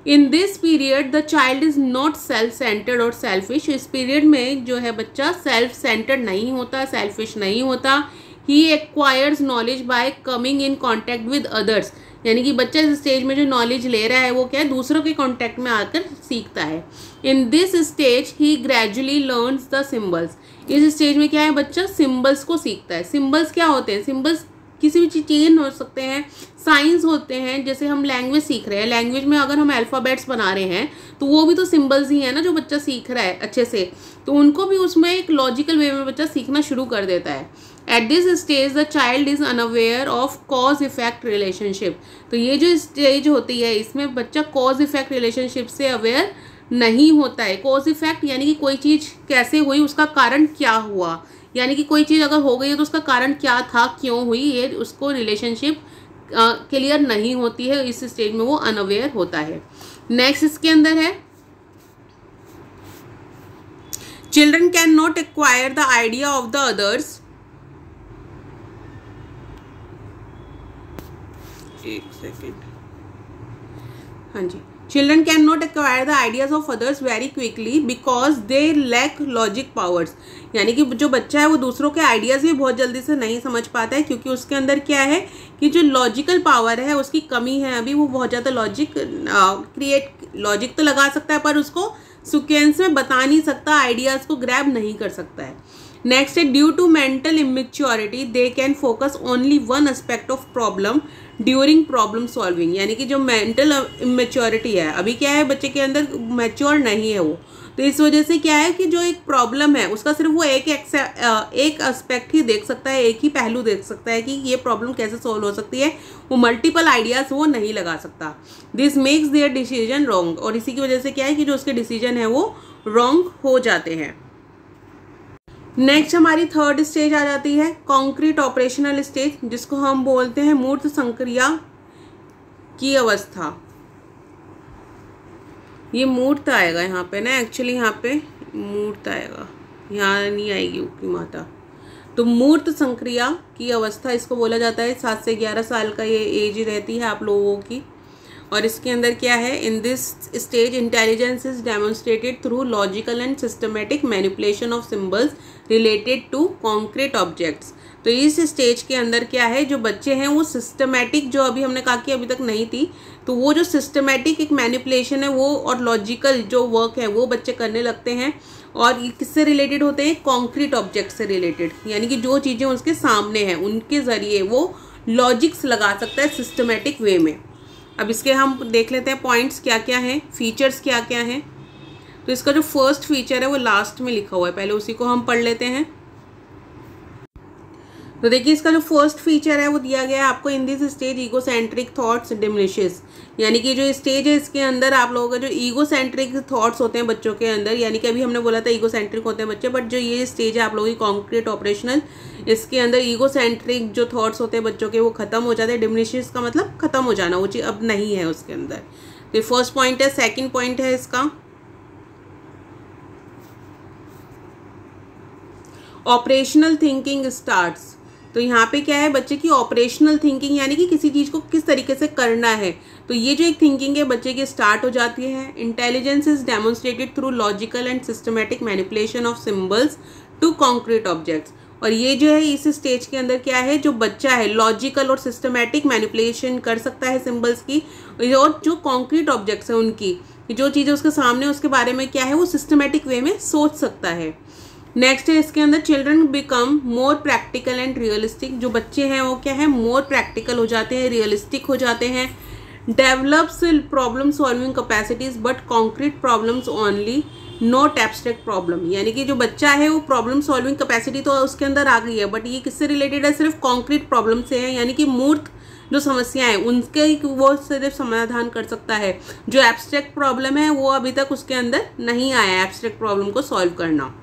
In this period the child is not self centred और सेल्फिश इस पीरियड में जो है बच्चा सेल्फ सेंटर्ड नहीं होता सेल्फिश नहीं होता। He acquires knowledge by coming in contact with others यानी कि बच्चा इस स्टेज में जो नॉलेज ले रहा है, वो क्या है? दूसरों के कॉन्टैक्ट में आकर सीखता है। In this stage he gradually learns the symbols इस स्टेज में क्या है? बच्चा सिम्बल्स को सीखता है। सिम्बल्स क्या होते हैं? सिम्बल्स किसी भी चीज़ हो सकते हैं। साइंस होते हैं, जैसे हम लैंग्वेज सीख रहे हैं। लैंग्वेज में अगर हम अल्फ़ाबेट्स बना रहे हैं तो वो भी तो सिंबल्स ही है ना, जो बच्चा सीख रहा है अच्छे से। तो उनको भी उसमें एक लॉजिकल वे में बच्चा सीखना शुरू कर देता है। At this stage the child is unaware of cause effect relationship तो ये जो स्टेज होती है, इसमें बच्चा कॉज इफ़ेक्ट रिलेशनशिप से अवेयर नहीं होता है। कॉज इफ़ेक्ट यानी कि कोई चीज़ कैसे हुई, उसका कारण क्या हुआ? यानी कि कोई चीज़ अगर हो गई है तो उसका कारण क्या था, क्यों हुई, ये उसको रिलेशनशिप क्लियर नहीं होती है। इस स्टेज में वो अनअवेयर होता है। नेक्स्ट इसके अंदर है। Children can not acquire the idea of the others एक सेकेंड हाँ जी. Children can not acquire the ideas of others very quickly because they lack logic powers यानी कि जो बच्चा है वो दूसरों के आइडियाज़ भी बहुत जल्दी से नहीं समझ पाता है क्योंकि उसके अंदर क्या है कि जो लॉजिकल पावर है, उसकी कमी है अभी वो बहुत ज़्यादा लॉजिक क्रिएट लॉजिक तो लगा सकता है पर उसको सिक्वेंस में बता नहीं सकता आइडियाज़ को ग्रैब नहीं कर सकता है। नेक्स्ट है due to mental immaturity they can focus only one aspect of problem during problem solving यानी कि जो मेंटल इमेच्योरिटी है, अभी क्या है, बच्चे के अंदर मेच्योर नहीं है वो। तो इस वजह से क्या है कि जो एक प्रॉब्लम है, उसका सिर्फ़ वो एक एक एस्पेक्ट ही देख सकता है, एक ही पहलू देख सकता है कि ये प्रॉब्लम कैसे सॉल्व हो सकती है। वो मल्टीपल आइडियाज़ वो नहीं लगा सकता। This makes their decision wrong और इसी की वजह से क्या है कि जो उसके डिसीज़न है वो रॉन्ग हो जाते हैं। नेक्स्ट हमारी थर्ड स्टेज आ जाती है कॉन्क्रीट ऑपरेशनल स्टेज जिसको हम बोलते हैं मूर्त संक्रिया की अवस्था। ये मूर्त आएगा यहाँ पे ना एक्चुअली यहाँ पे मूर्त आएगा। यहाँ नहीं आएगी उपकी माता। तो मूर्त संक्रिया की अवस्था, इसको बोला जाता है सात से ग्यारह साल का ये एज रहती है आप लोगों की। और इसके अंदर क्या है? In this stage intelligence is demonstrated through logical and systematic manipulation of symbols related to concrete objects तो इस स्टेज के अंदर क्या है? जो बच्चे हैं, वो सिस्टमेटिक जो अभी हमने कहा कि अभी तक नहीं थी तो वो जो सिस्टमेटिक एक मैनिपुलेशन है, वो और लॉजिकल जो वर्क है, वो बच्चे करने लगते हैं और किससे रिलेटेड होते हैं? कॉन्क्रीट ऑब्जेक्ट से रिलेटेड यानी कि जो चीज़ें उसके सामने हैं, उनके ज़रिए वो लॉजिक्स लगा सकता है सिस्टमेटिक वे में. अब इसके हम देख लेते हैं पॉइंट्स क्या क्या हैं फीचर्स क्या क्या हैं। तो इसका जो फ़र्स्ट फीचर है वो लास्ट में लिखा हुआ है, पहले उसी को हम पढ़ लेते हैं। तो देखिए इसका जो फ़र्स्ट फीचर है वो दिया गया है आपको in this stage ego centric thoughts diminishes यानी कि जो स्टेज है इसके अंदर आप लोगों का जो ईगो सेंट्रिक थाट्स होते हैं बच्चों के अंदर, यानी कि अभी हमने बोला था ईगो सेंट्रिक होते हैं बच्चे बट जो ये स्टेज है आप लोगों की कॉन्क्रीट ऑपरेशनल इसके अंदर ईगो सेंट्रिक जो थॉट्स होते हैं बच्चों के, वो खत्म हो जाते हैं। डिमिनिशेस का मतलब खत्म हो जाना, वो चीज़ अब नहीं है उसके अंदर। तो फ़र्स्ट पॉइंट है सेकेंड पॉइंट है इसका। ऑपरेशनल थिंकिंग स्टार्ट्स तो यहाँ पे क्या है, बच्चे की ऑपरेशनल थिंकिंग यानी कि किसी चीज़ को किस तरीके से करना है। तो ये जो एक थिंकिंग है, बच्चे की स्टार्ट हो जाती है। Intelligence is demonstrated through logical and systematic manipulation of symbols to concrete objects और ये जो है, इस स्टेज के अंदर क्या है, जो बच्चा है लॉजिकल और सिस्टमेटिक मैनिपुलेशन कर सकता है सिम्बल्स की, और जो कॉन्क्रीट ऑब्जेक्ट्स हैं उनकी, जो चीज़ें उसके सामने, उसके बारे में क्या है, वो सिस्टमेटिक वे में सोच सकता है। नेक्स्ट है, इसके अंदर children become more practical and realistic जो बच्चे हैं, वो क्या है मोर प्रैक्टिकल हो जाते हैं रियलिस्टिक हो जाते हैं। Develops problem solving capacities but concrete problems only not abstract problem यानी कि जो बच्चा है, वो प्रॉब्लम सॉल्विंग कैपेसिटी तो उसके अंदर आ गई है बट ये किससे रिलेटेड है? सिर्फ़ कॉन्क्रीट प्रॉब्लम से है, यानी कि मूर्त जो समस्याएँ उनके वो सिर्फ़ समाधान कर सकता है। जो एब्स्ट्रैक्ट प्रॉब्लम है, वो अभी तक उसके अंदर नहीं आया एब्स्ट्रैक्ट प्रॉब्लम को सॉल्व करना।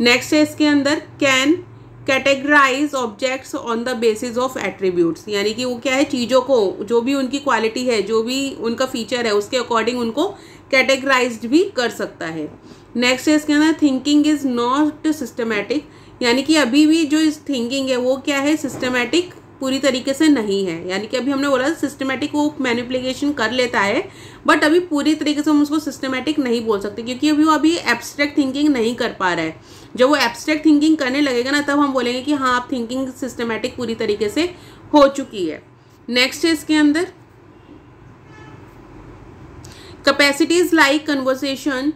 नेक्स्ट है इसके अंदर can categorise objects on the basis of attributes यानी कि वो क्या है? चीज़ों को, जो भी उनकी क्वालिटी है, जो भी उनका फीचर है, उसके अकॉर्डिंग उनको कैटेगराइज भी कर सकता है। नेक्स्ट है इसके अंदर थिंकिंग इज़ नॉट सिस्टमेटिक यानी कि अभी भी जो इस थिंकिंग है, वो क्या है? सिस्टमेटिक पूरी तरीके से नहीं है। यानी कि अभी हमने बोला सिस्टमेटिक वो मैनिपुलेशन कर लेता है बट अभी पूरी तरीके से हम उसको सिस्टमेटिक नहीं बोल सकते, क्योंकि अभी वो अभी एब्स्ट्रैक्ट थिंकिंग नहीं कर पा रहा है। जब वो एब्स्ट्रैक्ट थिंकिंग करने लगेगा ना, तब हम बोलेंगे कि हाँ आप थिंकिंग सिस्टमेटिक पूरी तरीके से हो चुकी है। नेक्स्ट है इसके अंदर capacities like conversation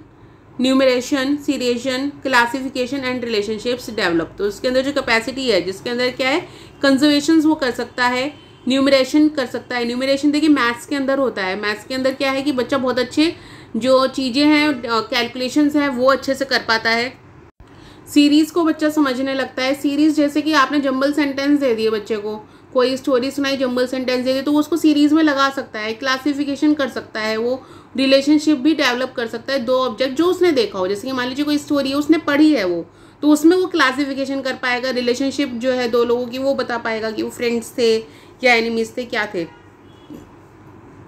numeration seriation classification and relationships develop तो उसके अंदर जो कैपेसिटी है, जिसके अंदर क्या है? कंजर्वेशन वो कर सकता है न्यूमरेशन कर सकता है। न्यूमरेशन देखिए मैथ्स के अंदर होता है। मैथ्स के अंदर क्या है कि बच्चा बहुत अच्छे जो चीज़ें हैं कैलकुलेशंस हैं, वो अच्छे से कर पाता है। सीरीज़ को बच्चा समझने लगता है। सीरीज़ जैसे कि आपने जंबल सेंटेंस दे दिए बच्चे को। कोई स्टोरी सुनाई जंबल सेंटेंस दे दी तो वो उसको सीरीज़ में लगा सकता है। क्लासिफिकेशन कर सकता है वो। रिलेशनशिप भी डेवलप कर सकता है, दो ऑब्जेक्ट जो उसने देखा हो। जैसे कि मान लीजिए कोई स्टोरी है, उसने पढ़ी है वो तो उसमें वो क्लासिफिकेशन कर पाएगा रिलेशनशिप जो है दो लोगों की, वो बता पाएगा कि वो फ्रेंड्स थे या एनिमीज थे, क्या थे।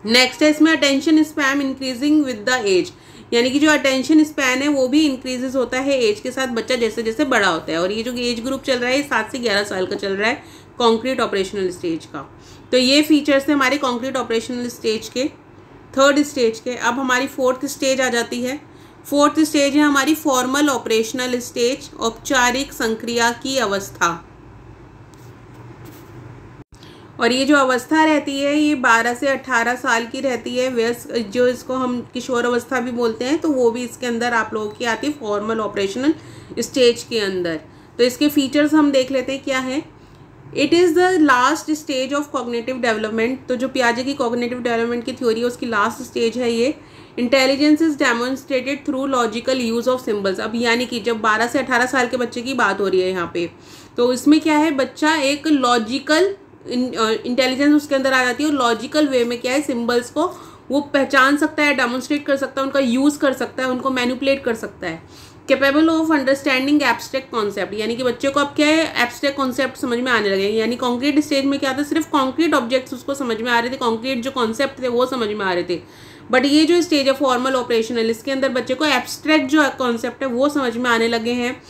नेक्स्ट है, इसमें attention span increasing with the age यानी कि जो अटेंशन स्पैन है, वो भी इंक्रीजेस होता है एज के साथ, बच्चा जैसे जैसे बड़ा होता है। और ये जो एज ग्रुप चल रहा है सात से ग्यारह साल का चल रहा है कॉन्क्रीट ऑपरेशनल स्टेज का। तो ये फीचर्स थे हमारे कॉन्क्रीट ऑपरेशनल स्टेज के। थर्ड स्टेज के, अब हमारी फोर्थ स्टेज आ जाती है। फोर्थ स्टेज है हमारी फॉर्मल ऑपरेशनल स्टेज औपचारिक संक्रिया की अवस्था। और ये जो अवस्था रहती है, ये 12 से 18 साल की रहती है। व्यस्क जो इसको हम किशोर अवस्था भी बोलते हैं तो वो भी इसके अंदर आप लोगों की आती है फॉर्मल ऑपरेशनल स्टेज के अंदर। तो इसके फीचर्स हम देख लेते हैं, क्या है? It is the last stage of cognitive development तो जो प्याजे की कॉग्नेटिव डेवलपमेंट की थ्योरी है, उसकी लास्ट स्टेज है ये। Intelligence is demonstrated through logical use of symbols अब यानी कि जब 12 से 18 साल के बच्चे की बात हो रही है यहाँ पे तो इसमें क्या है, बच्चा एक लॉजिकल इंटेलिजेंस उसके अंदर आ जाती है और लॉजिकल वे में क्या है सिम्बल्स को वो पहचान सकता है डेमोन्स्ट्रेट कर सकता है, उनका यूज़ कर सकता है, उनको मैनिपुलेट कर सकता है। Capable of understanding abstract concept यानी कि बच्चे को अब क्या है एब्स्ट्रैक्ट कॉन्सेप्ट समझ में आने लगे यानी कॉन्क्रीट स्टेज में क्या था, सिर्फ़ कॉन्क्रीट ऑब्जेक्ट्स उसको समझ में आ रहे थे कॉन्क्रीट जो कॉन्सेप्ट थे, वो समझ में आ रहे थे। बट ये जो स्टेज है फॉर्मल ऑपरेशनल इसके अंदर बच्चे को एब्स्ट्रैक्ट जो कॉन्सेप्ट है, वो समझ में आने लगे हैं।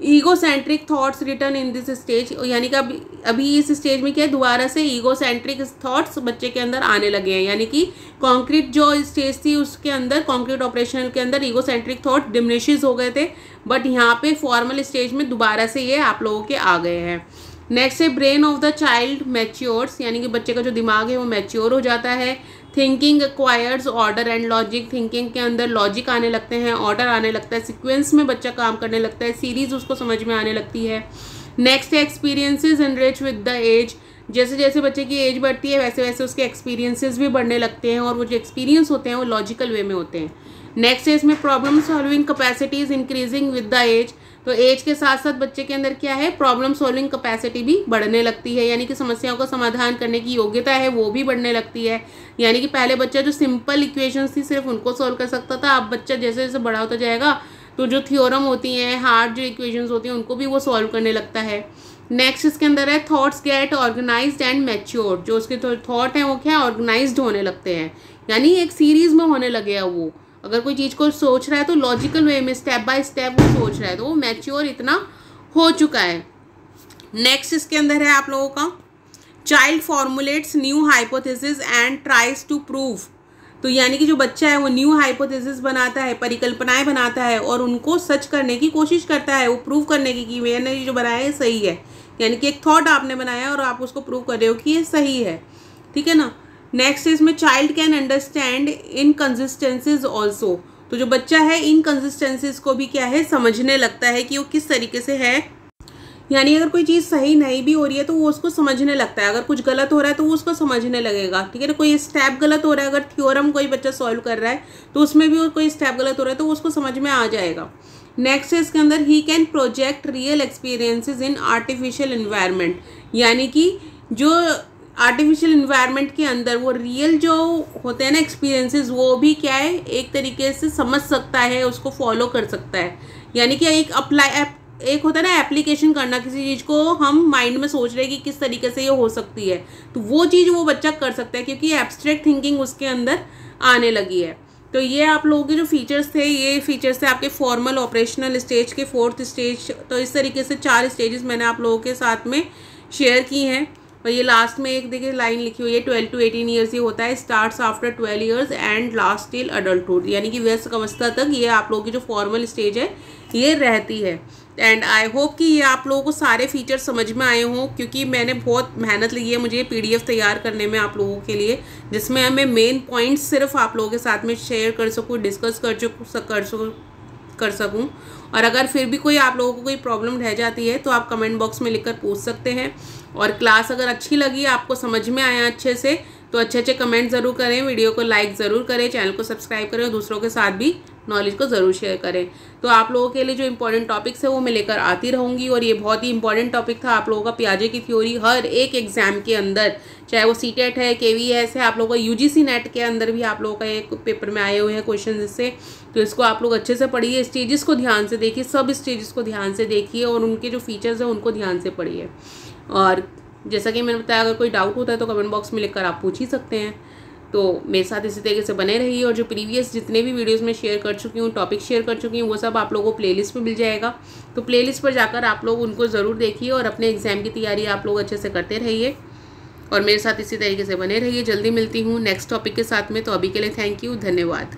Ego centric thoughts return in this stage यानी कि अभी अभी इस स्टेज में क्या है? दोबारा से ईगो सेंट्रिक थाट्स बच्चे के अंदर आने लगे हैं। यानी कि कॉन्क्रीट जो स्टेज थी, उसके अंदर कॉन्क्रीट ऑपरेशन के अंदर ईगो सेंट्रिक थाट डिमिनिशेज हो गए थे। बट यहाँ पे फॉर्मल स्टेज में दोबारा से ये आप लोगों के आ गए हैं। नेक्स्ट है brain of the child matures यानी कि बच्चे का जो दिमाग है, वो मैच्योर हो जाता है। Thinking acquires order and logic thinking के अंदर लॉजिक आने लगते हैं ऑर्डर आने लगता है सिक्वेंस में बच्चा काम करने लगता है सीरीज़ उसको समझ में आने लगती है। नेक्स्ट है experiences enrich with the age जैसे जैसे बच्चे की एज बढ़ती है, वैसे वैसे उसके एक्सपीरियंसेस भी बढ़ने लगते हैं और वो जो एक्सपीरियंस होते हैं वो लॉजिकल वे में होते हैं। नेक्स्ट है इसमें problem solving capacities increasing with the age तो एज के साथ साथ बच्चे के अंदर क्या है? प्रॉब्लम सॉल्विंग कैपेसिटी भी बढ़ने लगती है। यानी कि समस्याओं का समाधान करने की योग्यता है, वो भी बढ़ने लगती है। यानी कि पहले बच्चा जो सिंपल इक्वेशंस थी, सिर्फ़ उनको सॉल्व कर सकता था। अब बच्चा जैसे जैसे बड़ा होता जाएगा तो जो थियोरम होती हैं हार्ड जो इक्वेशंस होती हैं, उनको भी वो सॉल्व करने लगता है। नेक्स्ट इसके अंदर है thoughts get organise and mature जो उसके थॉट हैं, वो क्या? ऑर्गेनाइज होने लगते हैं। यानी एक सीरीज़ में होने लगे हैं वो। अगर कोई चीज़ को सोच रहा है तो लॉजिकल वे में स्टेप बाय स्टेप वो सोच रहा है तो वो मैच्योर इतना हो चुका है। नेक्स्ट इसके अंदर है आप लोगों का child formulates new hypothesis and tries to prove तो यानी कि जो बच्चा है वो न्यू हाइपोथेसिस बनाता है, परिकल्पनाएँ बनाता है और उनको सच करने की कोशिश करता है, वो प्रूव करने की कि मैंने जो बनाया है सही है। यानी कि एक थॉट आपने बनाया और आप उसको प्रूव कर रहे हो कि ये सही है। ठीक है ना? नेक्स्ट इसमें child can understand inconsistencies also तो जो बच्चा है इनकन्सिस्टेंसीज को भी क्या है, समझने लगता है कि वो किस तरीके से है। यानी अगर कोई चीज़ सही नहीं भी हो रही है तो वो उसको समझने लगता है। अगर कुछ गलत हो रहा है तो वो उसको समझने लगेगा। ठीक है ना? कोई स्टेप गलत हो रहा है, अगर थ्योरम कोई बच्चा सॉल्व कर रहा है तो उसमें भी कोई स्टेप गलत हो रहा है तो उसको समझ में आ जाएगा। नेक्स्ट है इसके अंदर he can project real experiences in artificial environment यानी कि जो आर्टिफिशियल इन्वायरमेंट के अंदर वो रियल जो होते हैं ना एक्सपीरियंसेस वो भी क्या है? एक तरीके से समझ सकता है, उसको फॉलो कर सकता है। यानी कि एक अप्लाई एक होता है ना एप्लीकेशन करना, किसी चीज़ को हम माइंड में सोच रहे हैं कि किस तरीके से ये हो सकती है। तो वो चीज़ वो बच्चा कर सकता है, क्योंकि एब्स्ट्रैक्ट थिंकिंग उसके अंदर आने लगी है। तो ये आप लोगों के जो फीचर्स थे, ये फीचर्स थे आपके फॉर्मल ऑपरेशनल स्टेज के फोर्थ स्टेज तो इस तरीके से चार स्टेजेस मैंने आप लोगों के साथ में शेयर की हैं। और ये लास्ट में एक देखिए लाइन लिखी हुई है ट्वेल्व टू एटीन ईयर्स ही होता है starts after twelve years and last till adulthood यानी कि व्यस्त अवस्था तक ये आप लोगों की जो फॉर्मल स्टेज है, ये रहती है. एंड आई होप कि ये आप लोगों को सारे फीचर समझ में आए हों, क्योंकि मैंने बहुत मेहनत ली है मुझे पी तैयार करने में आप लोगों के लिए, जिसमें मैं मेन पॉइंट्स सिर्फ़ आप लोगों के साथ में शेयर कर सकूँ डिस्कस कर चुक कर सकूँ. और अगर फिर भी कोई आप लोगों को कोई प्रॉब्लम रह जाती है तो आप कमेंट बॉक्स में लिखकर पूछ सकते हैं। और क्लास अगर अच्छी लगी, आपको समझ में आया अच्छे से तो अच्छे अच्छे कमेंट ज़रूर करें वीडियो को लाइक ज़रूर करें चैनल को सब्सक्राइब करें और दूसरों के साथ भी नॉलेज को ज़रूर शेयर करें। तो आप लोगों के लिए जो इंपॉर्टेंट टॉपिक्स है वो मैं लेकर आती रहूँगी और ये बहुत ही इंपॉर्टेंट टॉपिक था आप लोगों का प्याजे की थ्योरी हर एक एग्ज़ाम के अंदर। चाहे वो सी टेट है के वी एस है, आप लोगों का यू जी सी नेट के अंदर भी आप लोगों का एक पेपर में आए हुए हैं क्वेश्चन इससे। तो इसको आप लोग अच्छे से पढ़िए स्टेजेस को ध्यान से देखिए, सब स्टेजेस को ध्यान से देखिए और उनके जो फीचर्स हैं उनको ध्यान से पढ़िए। और जैसा कि मैंने बताया, अगर कोई डाउट होता है तो कमेंट बॉक्स में लिखकर आप पूछ ही सकते हैं। तो मेरे साथ इसी तरीके से बने रहिए और जो प्रीवियस जितने भी वीडियोस में शेयर कर चुकी हूँ टॉपिक शेयर कर चुकी हूँ, वो सब आप लोगों को प्लेलिस्ट में मिल जाएगा। तो प्लेलिस्ट पर जाकर आप लोग उनको ज़रूर देखिए और अपने एग्ज़ाम की तैयारी आप लोग अच्छे से करते रहिए। और मेरे साथ इसी तरीके से बने रहिए। जल्दी मिलती हूँ नेक्स्ट टॉपिक के साथ में। तो अभी के लिए थैंक यू धन्यवाद।